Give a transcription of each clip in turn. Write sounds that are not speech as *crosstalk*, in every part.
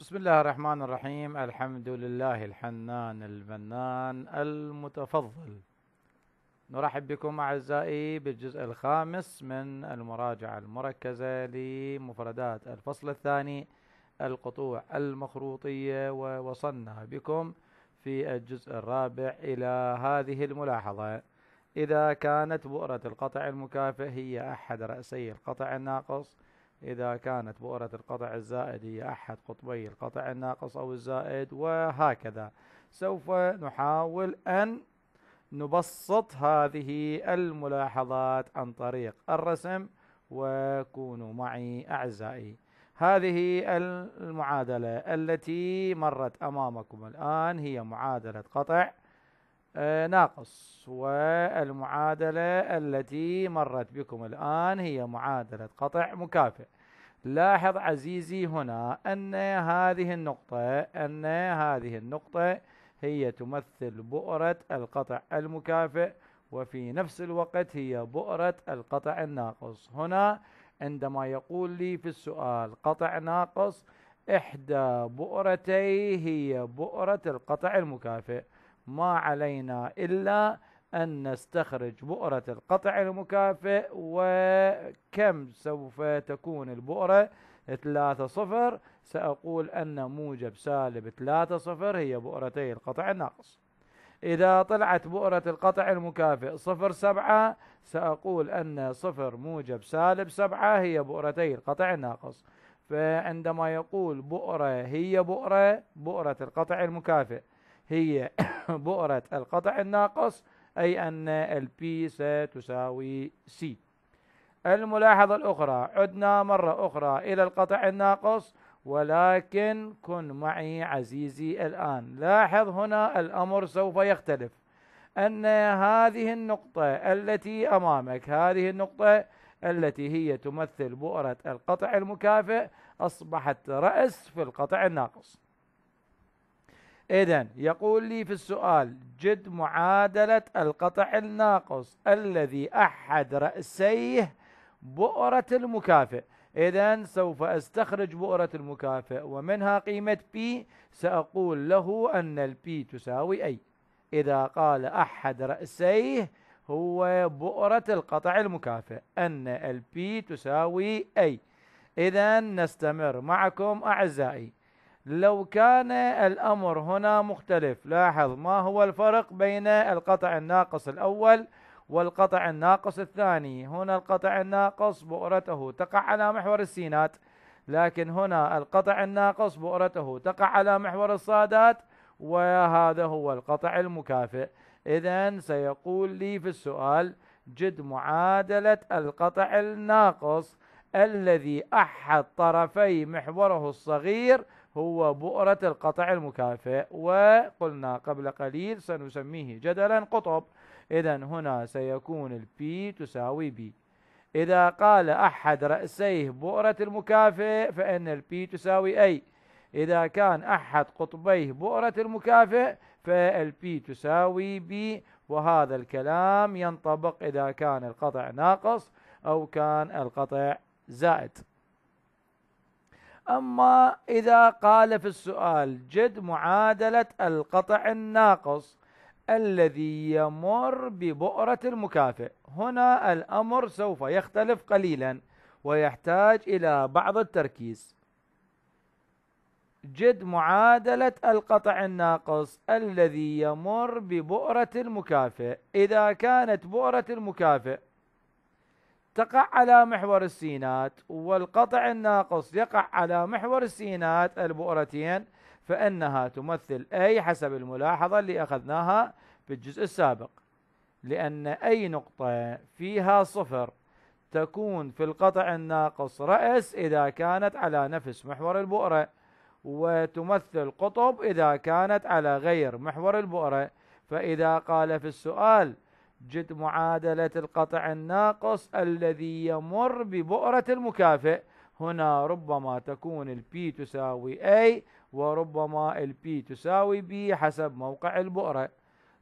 بسم الله الرحمن الرحيم. الحمد لله الحنان المنان المتفضل. نرحب بكم أعزائي بالجزء الخامس من المراجعة المركزة لمفردات الفصل الثاني القطوع المخروطية ووصلنا بكم في الجزء الرابع إلى هذه الملاحظة. إذا كانت بؤرة القطع المكافئ هي أحد رأسي القطع الناقص إذا كانت بؤرة القطع الزائد هي أحد قطبي القطع الناقص أو الزائد وهكذا. سوف نحاول أن نبسط هذه الملاحظات عن طريق الرسم وكونوا معي أعزائي. هذه المعادلة التي مرت أمامكم الآن هي معادلة قطع ناقص. والمعادلة التي مرت بكم الآن هي معادلة قطع مكافئ. لاحظ عزيزي هنا أن هذه النقطة أن هذه النقطة هي تمثل بؤرة القطع المكافئ وفي نفس الوقت هي بؤرة القطع الناقص. هنا عندما يقول لي في السؤال قطع ناقص إحدى بؤرتي هي بؤرة القطع المكافئ. ما علينا إلا أن نستخرج بؤرة القطع المكافئ وكم سوف تكون البؤرة؟ ثلاثة صفر. سأقول أن موجب سالب ثلاثة صفر هي بؤرتي القطع الناقص. إذا طلعت بؤرة القطع المكافئ صفر سبعة سأقول أن صفر موجب سالب سبعة هي بؤرتي القطع الناقص. فعندما يقول بؤرة هي بؤرة بؤرة القطع المكافئ هي *coughs* بؤرة القطع الناقص أي أن ال P ستساوي C الملاحظة الأخرى عدنا مرة أخرى إلى القطع الناقص ولكن كن معي عزيزي الآن. لاحظ هنا الأمر سوف يختلف. أن هذه النقطة التي أمامك هذه النقطة التي هي تمثل بؤرة القطع المكافئ أصبحت رأس في القطع الناقص. إذا يقول لي في السؤال جد معادلة القطع الناقص الذي أحد رأسيه بؤرة المكافئ. إذا سوف أستخرج بؤرة المكافئ ومنها قيمة P. سأقول له أن ال P تساوي A إذا قال أحد رأسيه هو بؤرة القطع المكافئ أن ال P تساوي A إذا نستمر معكم أعزائي. لو كان الأمر هنا مختلف لاحظ ما هو الفرق بين القطع الناقص الأول والقطع الناقص الثاني. هنا القطع الناقص بؤرته تقع على محور السينات لكن هنا القطع الناقص بؤرته تقع على محور الصادات وهذا هو القطع المكافئ. إذا سيقول لي في السؤال جد معادلة القطع الناقص الذي أحد طرفي محوره الصغير هو بؤرة القطع المكافئ وقلنا قبل قليل سنسميه جدلا قطب. إذا هنا سيكون ال P تساوي B إذا قال أحد رأسيه بؤرة المكافئ فإن ال P تساوي A إذا كان أحد قطبيه بؤرة المكافئ فالبي تساوي بي وهذا الكلام ينطبق إذا كان القطع ناقص أو كان القطع زائد. أما إذا قال في السؤال جد معادلة القطع الناقص الذي يمر ببؤرة المكافئ. هنا الأمر سوف يختلف قليلا ويحتاج إلى بعض التركيز. جد معادلة القطع الناقص الذي يمر ببؤرة المكافئ. إذا كانت بؤرة المكافئ تقع على محور السينات والقطع الناقص يقع على محور السينات البؤرتين فإنها تمثل أي حسب الملاحظة اللي أخذناها في الجزء السابق. لأن أي نقطة فيها صفر تكون في القطع الناقص رأس إذا كانت على نفس محور البؤرة وتمثل قطب إذا كانت على غير محور البؤرة. فإذا قال في السؤال جد معادلة القطع الناقص الذي يمر ببؤرة المكافئ. هنا ربما تكون ال P تساوي A وربما ال P تساوي B حسب موقع البؤرة.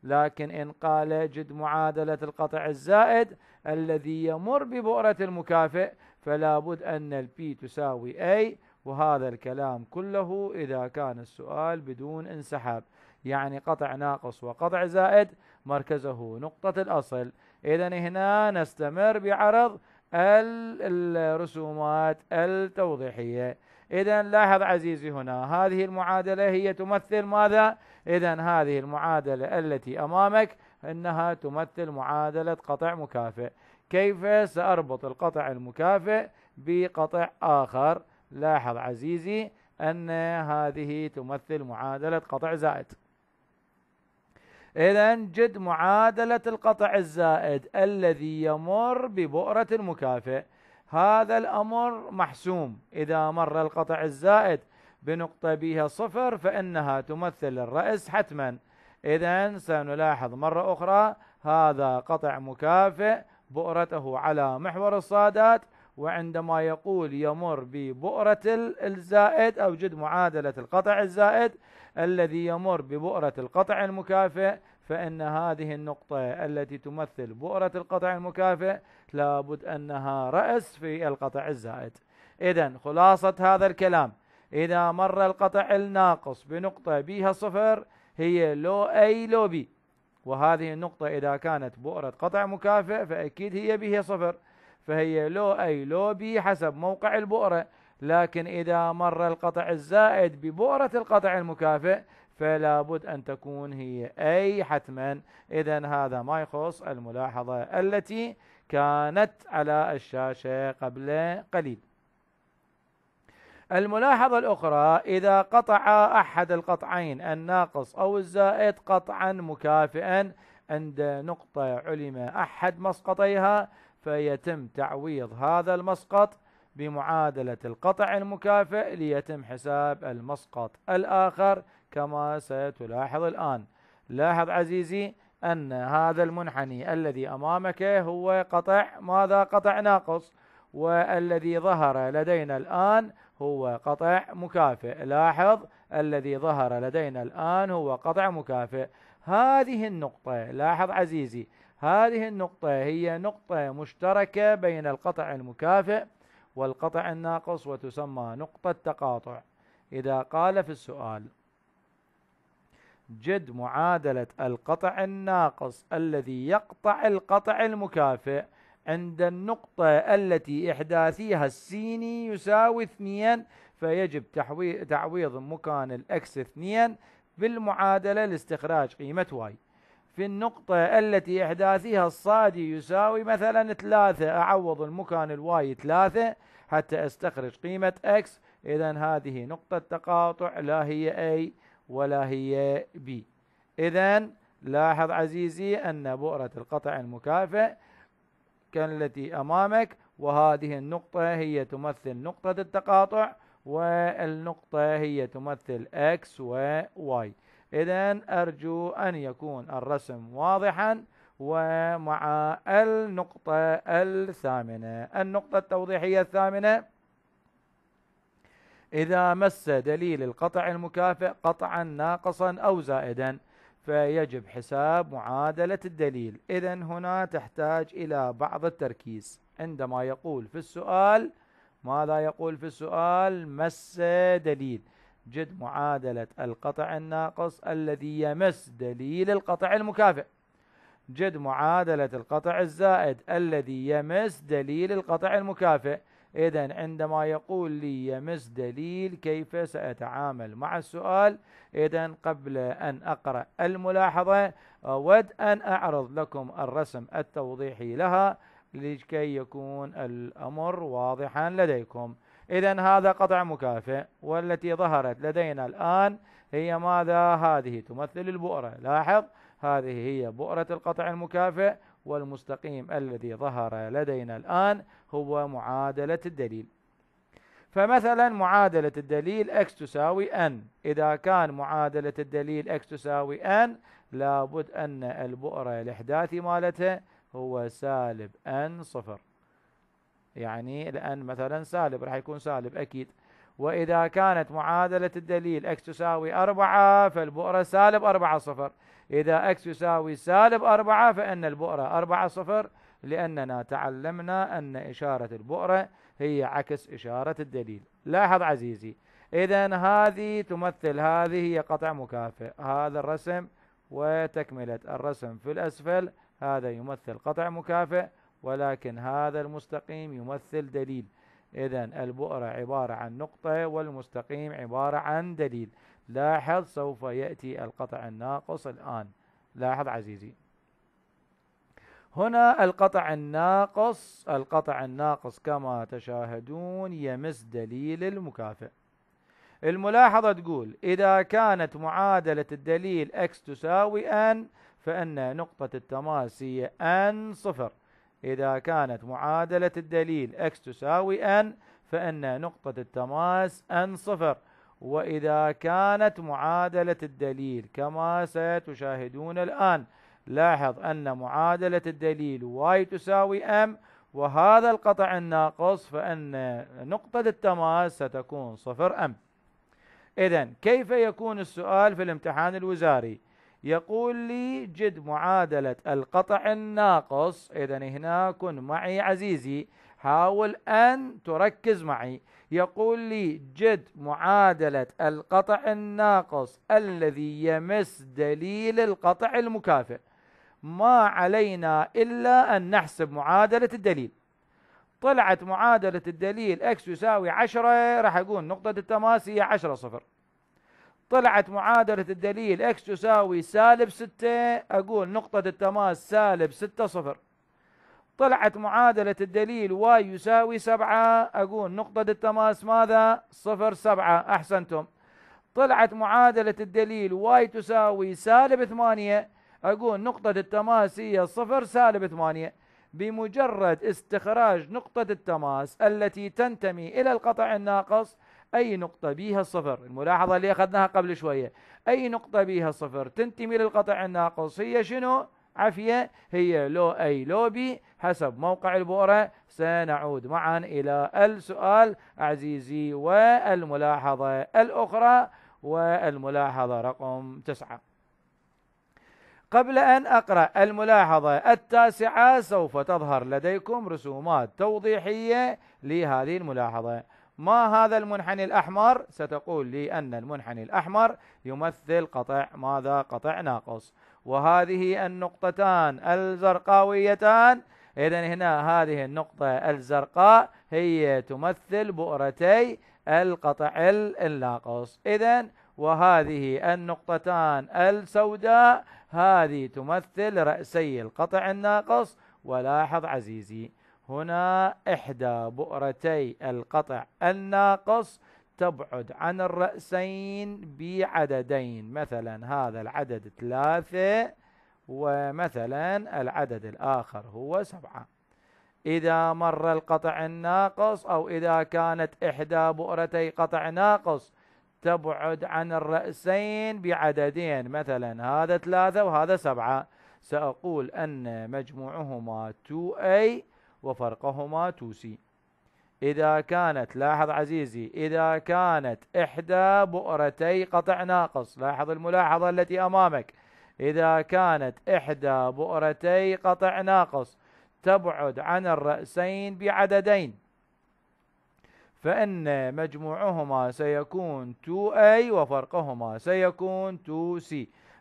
لكن إن قال جد معادلة القطع الزائد الذي يمر ببؤرة المكافئ فلا بد أن البي تساوي A وهذا الكلام كله إذا كان السؤال بدون انسحاب. يعني قطع ناقص وقطع زائد مركزه. نقطة الأصل. إذا هنا نستمر بعرض الرسومات التوضيحية. إذا لاحظ عزيزي هنا هذه المعادلة هي تمثل ماذا؟ إذا هذه المعادلة التي أمامك إنها تمثل معادلة قطع مكافئ. كيف سأربط القطع المكافئ بقطع آخر؟ لاحظ عزيزي أن هذه تمثل معادلة قطع زائد. إذا جد معادلة القطع الزائد الذي يمر ببؤرة المكافئ هذا الأمر محسوم. إذا مر القطع الزائد بنقطة بها صفر فإنها تمثل الرأس حتما. إذا سنلاحظ مرة أخرى هذا قطع مكافئ بؤرته على محور الصادات وعندما يقول يمر ببؤرة الزائد أو جد معادلة القطع الزائد الذي يمر ببؤرة القطع المكافئ فإن هذه النقطة التي تمثل بؤرة القطع المكافئ لابد أنها رأس في القطع الزائد. إذا خلاصة هذا الكلام. إذا مر القطع الناقص بنقطة بها صفر هي لو أي لو بي وهذه النقطة إذا كانت بؤرة قطع مكافئ فأكيد هي بها صفر. فهي لو أي لو بي حسب موقع البؤرة. لكن إذا مر القطع الزائد ببؤرة القطع المكافئ فلا بد أن تكون هي أي حتما. إذا هذا ما يخص الملاحظة التي كانت على الشاشة قبل قليل. الملاحظة الأخرى إذا قطع أحد القطعين الناقص أو الزائد قطعا مكافئا عند نقطة علم أحد مسقطيها فيتم تعويض هذا المسقط بمعادلة القطع المكافئ ليتم حساب المسقط الآخر كما ستلاحظ الآن. لاحظ عزيزي أن هذا المنحني الذي أمامك هو قطع ماذا؟ قطع ناقص. والذي ظهر لدينا الآن هو قطع مكافئ. لاحظ الذي ظهر لدينا الآن هو قطع مكافئ. هذه النقطة لاحظ عزيزي هذه النقطة هي نقطة مشتركة بين القطع المكافئ والقطع الناقص وتسمى نقطة تقاطع. إذا قال في السؤال جد معادلة القطع الناقص الذي يقطع القطع المكافئ عند النقطة التي إحداثيها السيني يساوي اثنين فيجب تعويض مكان ال X اثنين بالمعادلة لاستخراج قيمة Y في النقطة التي إحداثها الصادي يساوي مثلا ثلاثة. أعوض المكان ال Y ثلاثة حتى أستخرج قيمة X إذا هذه نقطة تقاطع. لا هي A ولا هي B. إذا لاحظ عزيزي أن بؤرة القطع المكافئ كالتي أمامك وهذه النقطة هي تمثل نقطة التقاطع والنقطة هي تمثل X و Y. إذا أرجو أن يكون الرسم واضحا ومع النقطة الثامنة. النقطة التوضيحية الثامنة إذا مس دليل القطع المكافئ قطعا ناقصا أو زائدا فيجب حساب معادلة الدليل. إذا هنا تحتاج إلى بعض التركيز. عندما يقول في السؤال ماذا يقول في السؤال؟ مس دليل. جد معادلة القطع الناقص الذي يمس دليل القطع المكافئ. جد معادلة القطع الزائد الذي يمس دليل القطع المكافئ. إذا عندما يقول لي يمس دليل كيف سأتعامل مع السؤال؟ إذا قبل أن أقرأ الملاحظة أود أن أعرض لكم الرسم التوضيحي لها لكي يكون الأمر واضحا لديكم. إذا هذا قطع مكافئ والتي ظهرت لدينا الآن هي ماذا؟ هذه تمثل البؤرة. لاحظ هذه هي بؤرة القطع المكافئ والمستقيم الذي ظهر لدينا الآن هو معادلة الدليل. فمثلا معادلة الدليل x تساوي n. إذا كان معادلة الدليل x تساوي n لابد أن البؤرة الإحداثي مالتها هو سالب n صفر. يعني لأن مثلا سالب راح يكون سالب أكيد. وإذا كانت معادلة الدليل x تساوي أربعة فالبؤرة سالب أربعة صفر. إذا x يساوي سالب أربعة فإن البؤرة أربعة صفر لأننا تعلمنا أن إشارة البؤرة هي عكس إشارة الدليل. لاحظ عزيزي إذا هذه تمثل هذه هي قطع مكافئ. هذا الرسم وتكملة الرسم في الأسفل هذا يمثل قطع مكافئ. ولكن هذا المستقيم يمثل دليل. إذا البؤرة عبارة عن نقطة والمستقيم عبارة عن دليل. لاحظ سوف يأتي القطع الناقص الآن. لاحظ عزيزي. هنا القطع الناقص القطع الناقص كما تشاهدون يمس دليل المكافئ. الملاحظة تقول إذا كانت معادلة الدليل x تساوي n فإن نقطة التماس هي n صفر. إذا كانت معادلة الدليل x تساوي n فإن نقطة التماس n صفر. وإذا كانت معادلة الدليل كما ستشاهدون الآن لاحظ أن معادلة الدليل y تساوي m وهذا القطع الناقص فإن نقطة التماس ستكون صفر m. إذا كيف يكون السؤال في الامتحان الوزاري؟ يقول لي جد معادلة القطع الناقص. إذا هنا كن معي عزيزي. حاول أن تركز معي. يقول لي جد معادلة القطع الناقص الذي يمس دليل القطع المكافئ. ما علينا إلا أن نحسب معادلة الدليل. طلعت معادلة الدليل x يساوي 10 راح أقول نقطة التماس هي 10 صفر. طلعت معادلة الدليل x تساوي سالب 6 أقول نقطة التماس سالب 6 صفر. طلعت معادلة الدليل y يساوي 7 أقول نقطة التماس ماذا؟ صفر 7 أحسنتم. طلعت معادلة الدليل y تساوي سالب 8 أقول نقطة التماس هي صفر سالب 8 بمجرد استخراج نقطة التماس التي تنتمي إلى القطع الناقص أي نقطة بها صفر؟ الملاحظة اللي أخذناها قبل شوية. أي نقطة بها صفر؟ تنتمي للقطع الناقص هي شنو؟ عفية هي لو أي لو بي حسب موقع البؤرة. سنعود معا إلى السؤال عزيزي والملاحظة الأخرى. والملاحظة رقم تسعة. قبل أن أقرأ الملاحظة التاسعة سوف تظهر لديكم رسومات توضيحية لهذه الملاحظة. ما هذا المنحني الأحمر؟ ستقول لي أن المنحني الأحمر يمثل قطع ماذا؟ قطع ناقص. وهذه النقطتان الزرقاويتان. إذا هنا هذه النقطة الزرقاء هي تمثل بؤرتي القطع الناقص. إذا وهذه النقطتان السوداء هذه تمثل رأسي القطع الناقص. ولاحظ عزيزي هنا إحدى بؤرتي القطع الناقص تبعد عن الرأسين بعددين مثلا هذا العدد ثلاثة ومثلا العدد الآخر هو سبعة. إذا مر القطع الناقص أو إذا كانت إحدى بؤرتي قطع ناقص تبعد عن الرأسين بعددين مثلا هذا ثلاثة وهذا سبعة سأقول أن مجموعهما 2A وفرقهما 2C إذا كانت لاحظ عزيزي إذا كانت إحدى بؤرتي قطع ناقص لاحظ الملاحظة التي أمامك. إذا كانت إحدى بؤرتي قطع ناقص تبعد عن الرأسين بعددين. فإن مجموعهما سيكون 2A وفرقهما سيكون 2C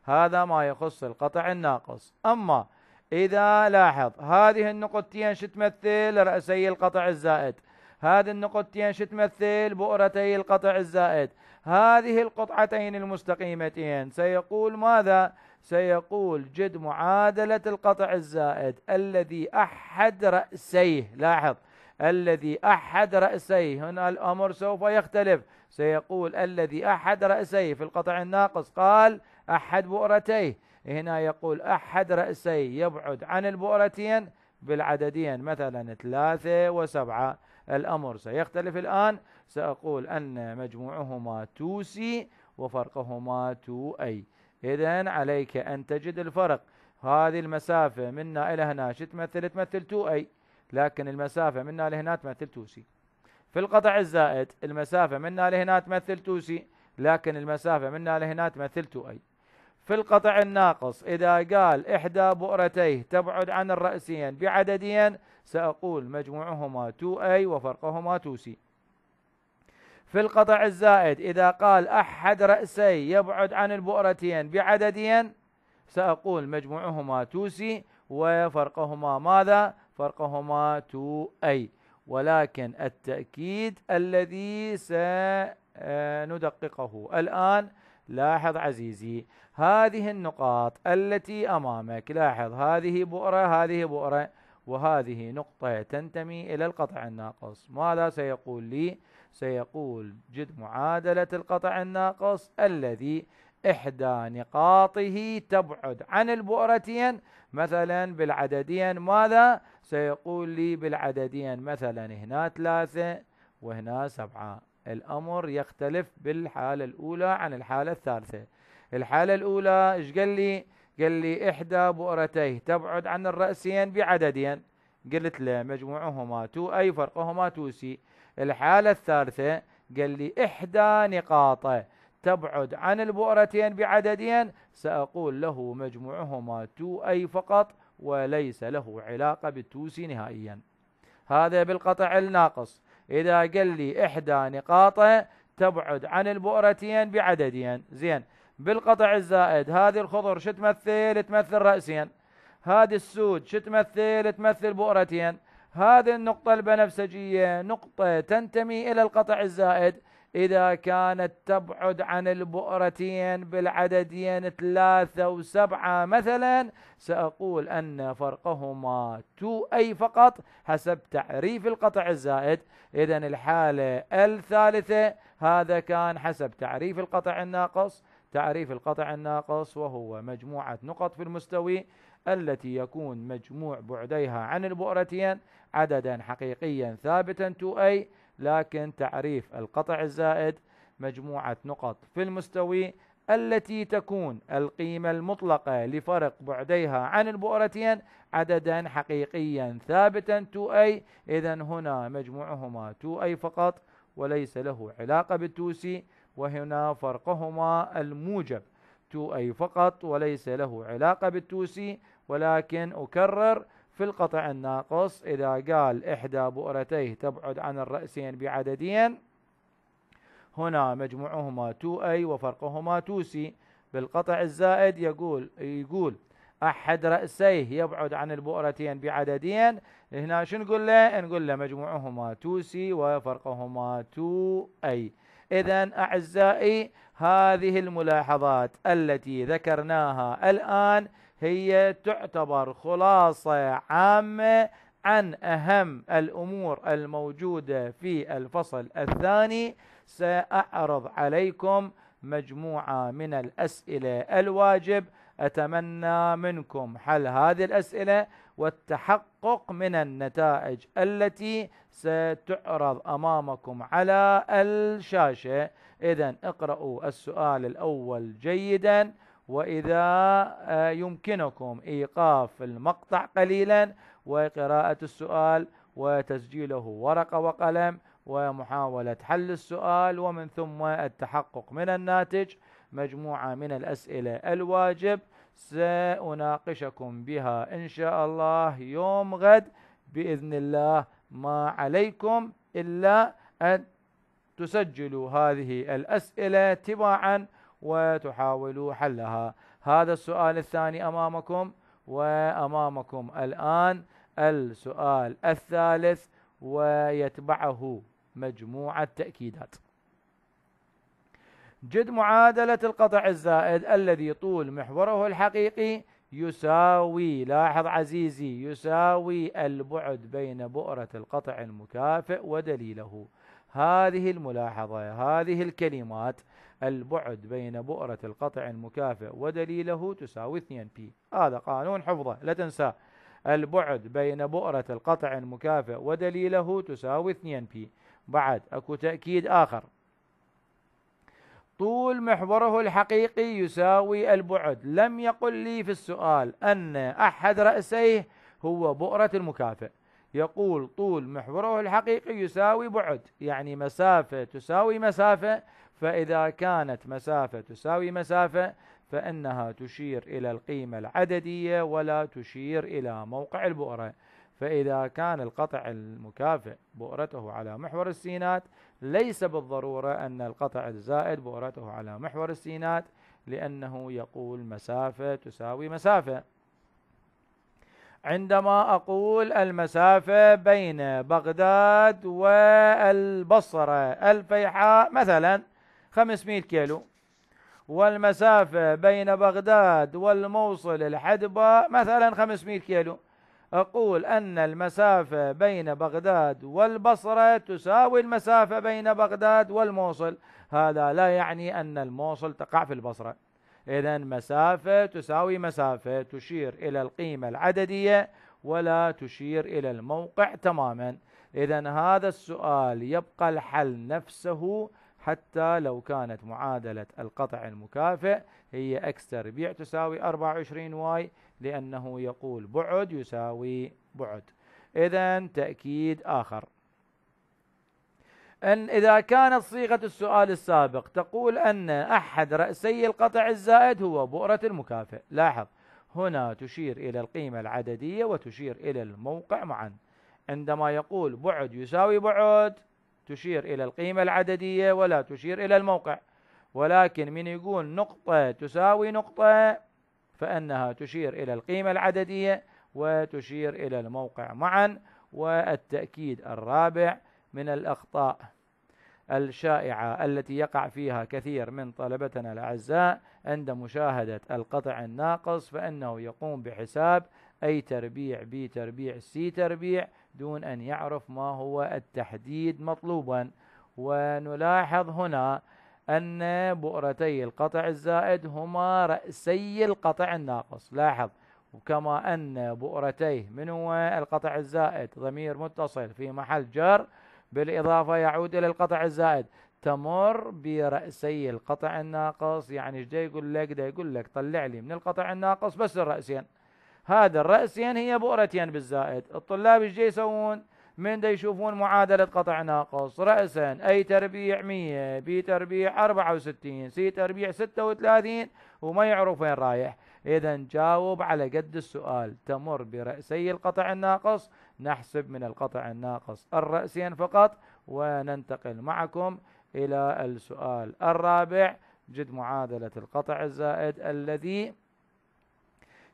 هذا ما يخص القطع الناقص. أما إذا لاحظ هذه النقطتين شو تمثل رأسي القطع الزائد. هذه النقطتين شو تمثل بؤرتي القطع الزائد. هذه القطعتين المستقيمتين. سيقول ماذا؟ سيقول جد معادلة القطع الزائد الذي أحد رأسيه. لاحظ الذي أحد رأسيه. هنا الأمر سوف يختلف. سيقول الذي أحد رأسيه في القطع الناقص. قال أحد بؤرتيه. هنا يقول أحد رأسي يبعد عن البؤرتين بالعددين مثلا ثلاثة وسبعة. الأمر سيختلف الآن. سأقول أن مجموعهما 2C وفرقهما 2A إذا عليك أن تجد الفرق. هذه المسافة منا إلى هنا شو تمثل؟ تمثل 2A لكن المسافة منا لهنا تمثل 2C في القطع الزائد المسافة منا لهنا تمثل 2C لكن المسافة منا لهنا تمثل 2A في القطع الناقص. إذا قال إحدى بؤرتيه تبعد عن الرأسين بعددين سأقول مجموعهما 2A وفرقهما 2C في القطع الزائد إذا قال أحد رأسي يبعد عن البؤرتين بعددين سأقول مجموعهما 2C وفرقهما ماذا؟ فرقهما 2A ولكن التأكيد الذي سندققه الآن لاحظ عزيزي هذه النقاط التي أمامك لاحظ هذه بؤرة هذه بؤرة وهذه نقطة تنتمي إلى القطع الناقص. ماذا سيقول لي؟ سيقول جد معادلة القطع الناقص الذي إحدى نقاطه تبعد عن البؤرتين مثلا بالعددين. ماذا سيقول لي بالعددين؟ مثلا هنا ثلاثة وهنا سبعة. الأمر يختلف بالحالة الأولى عن الحالة الثالثة. الحالة الأولى إيش قال لي؟ قال لي إحدى بؤرتيه تبعد عن الرأسين بعددين. قلت له مجموعهما 2 أي فرقهما 2 سي. الحالة الثالثة قال لي إحدى نقاطه تبعد عن البؤرتين بعددين. سأقول له مجموعهما 2 أي فقط وليس له علاقة بالتوسي نهائيا. هذا بالقطع الناقص. إذا قال لي إحدى نقاطه تبعد عن البؤرتين بعددين. زين. بالقطع الزائد هذه الخضر شو تمثل؟ تمثل رأسين. هذه السود شو تمثل؟ تمثل بؤرتين. هذه النقطة البنفسجية نقطة تنتمي إلى القطع الزائد. إذا كانت تبعد عن البؤرتين بالعددين ثلاثة وسبعة مثلا سأقول أن فرقهما تو أي فقط حسب تعريف القطع الزائد. إذا الحالة الثالثة هذا كان حسب تعريف القطع الناقص. تعريف القطع الناقص وهو مجموعة نقط في المستوي التي يكون مجموع بعديها عن البؤرتين عددا حقيقيا ثابتا 2A لكن تعريف القطع الزائد مجموعة نقط في المستوي التي تكون القيمة المطلقة لفرق بعديها عن البؤرتين عددا حقيقيا ثابتا 2A إذا هنا مجموعهما 2A فقط وليس له علاقة بالتوسي وهنا فرقهما الموجب. 2A فقط وليس له علاقة بالتوسي ولكن أكرر في القطع الناقص إذا قال إحدى بؤرتيه تبعد عن الرأسين بعددين هنا مجموعهما 2A وفرقهما 2C بالقطع الزائد يقول يقول أحد رأسيه يبعد عن البؤرتين بعددين. هنا شو نقول له؟ نقول له مجموعهما 2C وفرقهما 2A إذا أعزائي هذه الملاحظات التي ذكرناها الآن هي تعتبر خلاصة عامة عن أهم الأمور الموجودة في الفصل الثاني. سأعرض عليكم مجموعة من الأسئلة الواجب. أتمنى منكم حل هذه الأسئلة والتحقق من النتائج التي ستعرض أمامكم على الشاشة. إذا اقرأوا السؤال الأول جيداً. وإذا آه، يمكنكم إيقاف المقطع قليلا وقراءة السؤال وتسجيله ورقة وقلم ومحاولة حل السؤال ومن ثم التحقق من الناتج مجموعة من الأسئلة الواجب سأناقشكم بها إن شاء الله يوم غد بإذن الله. ما عليكم إلا أن تسجلوا هذه الأسئلة تباعا وتحاولوا حلها. هذا السؤال الثاني أمامكم وأمامكم. الآن السؤال الثالث ويتبعه مجموعة تأكيدات. جد معادلة القطع الزائد الذي طول محوره الحقيقي يساوي لاحظ عزيزي يساوي البعد بين بؤرة القطع المكافئ ودليله. هذه الملاحظة هذه الكلمات البعد بين بؤرة القطع المكافئ ودليله تساوي 2 p هذا قانون حفظه لا تنسى. البعد بين بؤرة القطع المكافئ ودليله تساوي 2 p بعد أكو تأكيد آخر. طول محوره الحقيقي يساوي البعد. لم يقل لي في السؤال أن أحد رأسيه هو بؤرة المكافئ. يقول طول محوره الحقيقي يساوي بعد يعني مسافة تساوي مسافة فإذا كانت مسافة تساوي مسافة فإنها تشير إلى القيمة العددية ولا تشير إلى موقع البؤرة. فإذا كان القطع المكافئ بؤرته على محور السينات ليس بالضرورة أن القطع الزائد بؤرته على محور السينات لأنه يقول مسافة تساوي مسافة. عندما أقول المسافة بين بغداد والبصرة الفيحاء مثلا 500 كيلو. والمسافة بين بغداد والموصل الحدبة مثلا 500 كيلو. أقول أن المسافة بين بغداد والبصرة تساوي المسافة بين بغداد والموصل. هذا لا يعني أن الموصل تقع في البصرة. إذا مسافة تساوي مسافة تشير إلى القيمة العددية ولا تشير إلى الموقع تماما. إذا هذا السؤال يبقى الحل نفسه حتى لو كانت معادلة القطع المكافئ هي X تربيع تساوي 24 Y لأنه يقول بعد يساوي بعد. إذا تأكيد آخر. أن إذا كانت صيغة السؤال السابق تقول أن أحد رأسي القطع الزائد هو بؤرة المكافئ. لاحظ هنا تشير إلى القيمة العددية وتشير إلى الموقع معا. عندما يقول بعد يساوي بعد تشير إلى القيمة العددية ولا تشير إلى الموقع. ولكن من يقول نقطة تساوي نقطة فإنها تشير إلى القيمة العددية وتشير إلى الموقع معا. والتأكيد الرابع من الأخطاء الشائعة التي يقع فيها كثير من طلبتنا الأعزاء عند مشاهدة القطع الناقص فإنه يقوم بحساب a تربيع b تربيع c تربيع دون أن يعرف ما هو التحديد مطلوبا. ونلاحظ هنا أن بؤرتي القطع الزائد هما رأسي القطع الناقص. لاحظ وكما أن بؤرتيه من هو القطع الزائد ضمير متصل في محل جر بالإضافة يعود إلى القطع الزائد. تمر برأسي القطع الناقص. يعني إيش يقول لك؟ ده يقول لك طلع لي من القطع الناقص بس الرأسين. هذا الرأسين هي بؤرتين بالزائد. الطلاب إيش يسوون؟ من دا يشوفون معادلة قطع ناقص. رأسا أي تربيع 100 بي تربيع 64 سي تربيع 36 وما يعرف وين رايح. إذا جاوب على قد السؤال. تمر برأسي القطع الناقص. نحسب من القطع الناقص الرأسين فقط وننتقل معكم إلى السؤال الرابع جد معادلة القطع الزائد الذي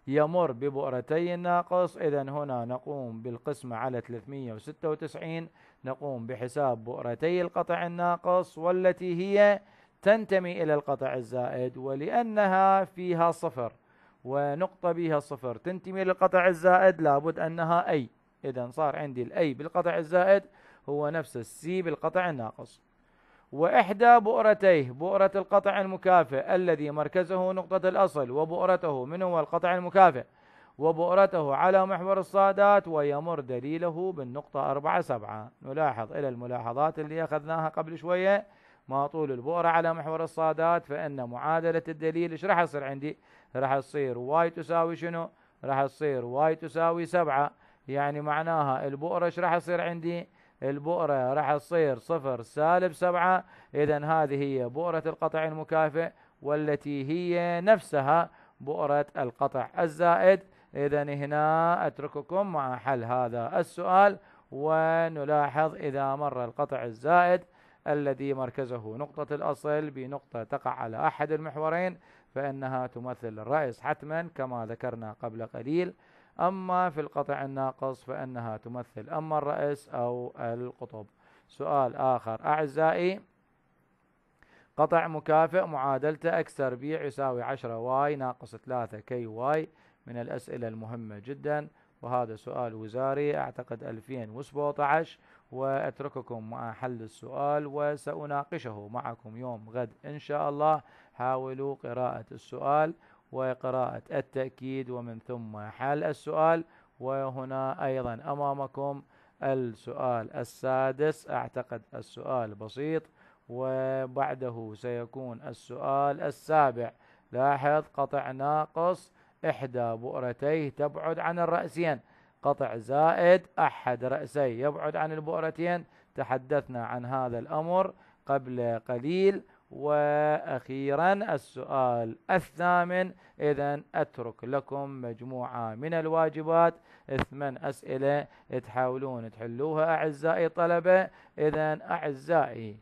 يمر ببؤرتي الناقص إذا هنا نقوم بالقسمة على 396 نقوم بحساب بؤرتي القطع الناقص والتي هي تنتمي إلى القطع الزائد ولأنها فيها صفر ونقطة بها صفر تنتمي للقطع الزائد لابد أنها أي. إذا صار عندي الأي بالقطع الزائد هو نفس السي بالقطع الناقص. وإحدى بؤرتيه بؤرة القطع المكافئ الذي مركزه نقطة الأصل وبؤرته من هو القطع المكافئ؟ وبؤرته على محور الصادات ويمر دليله بالنقطة أربعة سبعة. نلاحظ إلى الملاحظات اللي أخذناها قبل شوية. ما طول البؤرة على محور الصادات فإن معادلة الدليل إيش راح يصير عندي؟ راح تصير y تساوي شنو؟ راح تصير y تساوي سبعة. يعني معناها البؤرة إيش راح يصير عندي البؤرة راح تصير صفر سالب سبعة. إذا هذه هي بؤرة القطع المكافئ والتي هي نفسها بؤرة القطع الزائد. إذا هنا أترككم مع حل هذا السؤال ونلاحظ إذا مر القطع الزائد الذي مركزه نقطة الأصل بنقطة تقع على أحد المحورين فإنها تمثل الرأس حتما كما ذكرنا قبل قليل. أما في القطع الناقص فإنها تمثل أما الرأس أو القطب. سؤال آخر. أعزائي قطع مكافئ معادلته x تربيع يساوي 10 y ناقص 3 k y. من الأسئلة المهمة جدا وهذا سؤال وزاري أعتقد 2017 وأترككم مع حل السؤال وسأناقشه معكم يوم غد إن شاء الله. حاولوا قراءة السؤال. وقراءة التأكيد ومن ثم حل السؤال. وهنا أيضا أمامكم السؤال السادس. أعتقد السؤال بسيط وبعده سيكون السؤال السابع. لاحظ قطع ناقص إحدى بؤرتيه تبعد عن الرأسين. قطع زائد أحد رأسي يبعد عن البؤرتين. تحدثنا عن هذا الأمر قبل قليل. وأخيرا السؤال الثامن. إذا أترك لكم مجموعة من الواجبات. ثمان أسئلة تحاولون تحلوها أعزائي طلبة. إذا أعزائي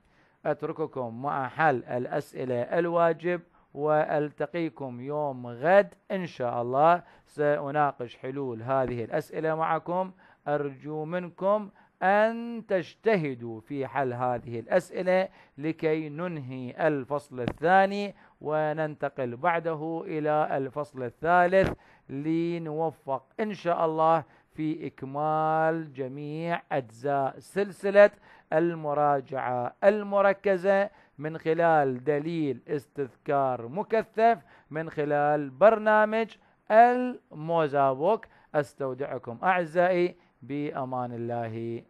أترككم مع حل الأسئلة الواجب وألتقيكم يوم غد إن شاء الله. سأناقش حلول هذه الأسئلة معكم. أرجو منكم أن تجتهدوا في حل هذه الأسئلة لكي ننهي الفصل الثاني وننتقل بعده إلى الفصل الثالث لنوفق إن شاء الله في إكمال جميع أجزاء سلسلة المراجعة المركزة من خلال دليل استذكار مكثف من خلال برنامج الموزابوك. أستودعكم أعزائي بأمان الله.